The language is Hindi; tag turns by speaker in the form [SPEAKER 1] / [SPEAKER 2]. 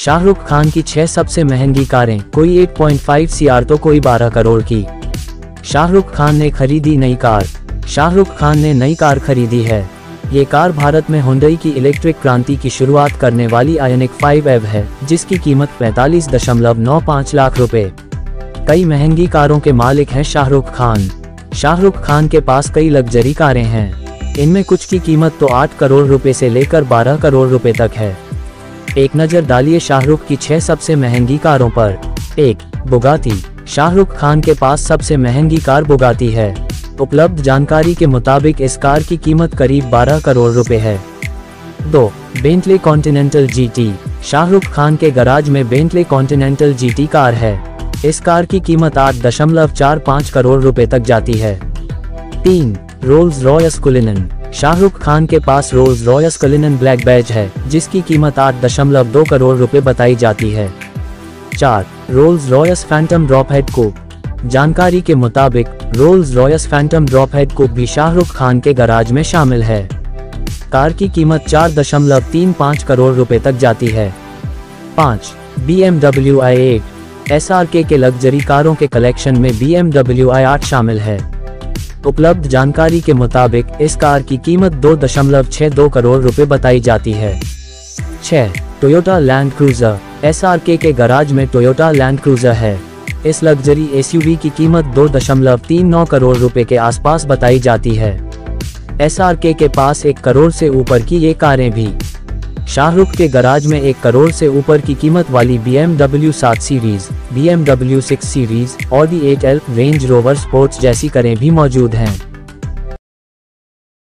[SPEAKER 1] शाहरुख खान की छह सबसे महँगी कारें, कोई 8.5 सीआर तो कोई 12 करोड़ की। शाहरुख खान ने खरीदी नई कार। शाहरुख खान ने नई कार खरीदी है। ये कार भारत में हुंडई की इलेक्ट्रिक क्रांति की शुरुआत करने वाली आयनिक 5 एव है, जिसकी कीमत पैतालीस दशमलव नौ पाँच लाख रुपए। कई महँगी कारों के मालिक हैं शाहरुख खान। शाहरुख खान के पास कई लग्जरी कारें हैं। इनमें कुछ की कीमत तो 8 करोड़ रुपए से लेकर 12 करोड़ रुपए तक है। एक नज़र डालिए शाहरुख की छह सबसे महँगी कारों पर। एक, बुगाती। शाहरुख खान के पास सबसे महँगी कार बुगाती है। उपलब्ध जानकारी के मुताबिक इस कार की कीमत करीब 12 करोड़ रुपए है। दो, Bentley Continental GT. Shahrukh Khan के गराज में बेंटले कॉन्टिनेंटल जीटी कार है। इस कार की कीमत आठ दशमलव चार पाँच करोड़ रुपए तक जाती है। तीन, Rolls Royce Cullinan. Shahrukh Khan के पास Rolls Royce Cullinan black badge है, जिसकी कीमत आठ दशमलव दो करोड़ रुपए बताई जाती है। चार Rolls Royce Phantom drop head को। जानकारी के मुताबिक Rolls Royce Phantom drop head को भी शाहरुख खान के गराज में शामिल है। कार की कीमत चार दशमलव तीन पाँच करोड़ रुपए तक जाती है। पाँच B M W I eight S R के लग्जरी कारों के कलेक्शन में बी एम डब्ल्यू आई आठ शामिल है। उपलब्ध जानकारी के मुताबिक, इस कार की कीमत दो दशमलव छह दो करोड़ रुपए बताई जाती है। छह टोयोटा लैंड क्रूजर एस के गराज में टोयोटा लैंड क्रूजर है। इस लग्जरी एसयूवी की कीमत दो दशमलव तीन नौ करोड़ रुपए के आसपास बताई जाती है। एस के पास एक करोड़ से ऊपर की ये कारें भी। शाहरुख के गराज में एक करोड़ से ऊपर की कीमत वाली बी एम डब्ल्यू सात series B M W six series और दी eight L range rover sports जैसी करें भी मौजूद हैं।